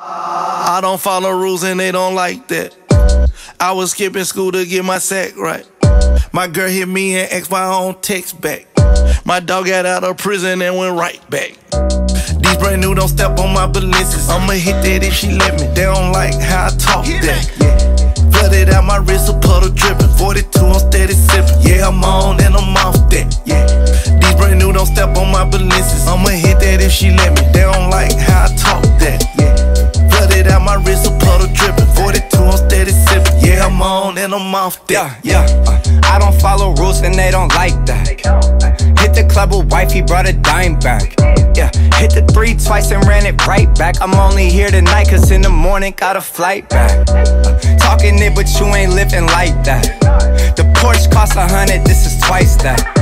I don't follow rules and they don't like that. I was skipping school to get my sack right. My girl hit me and asked my own text back. My dog got out of prison and went right back. These brand new don't step on my balances. I'ma hit that if she let me. They don't like how I talk that. Yeah. Flooded out my wrist, a puddle dripping. 42, I'm steady sipping. Yeah, I'm on and I'm off that. Yeah. These brand new don't step on my balances. I'ma hit that if she let me. They don't like how I talk and I'm off. Yeah, yeah. Uh, I don't follow rules and they don't like that. Hit the club with wife, he brought a dime back. Yeah, hit the three twice and ran it right back. I'm only here tonight, cause in the morning got a flight back. Uh, talking it, but you ain't living like that. The Porsche costs a hundred, this is twice that.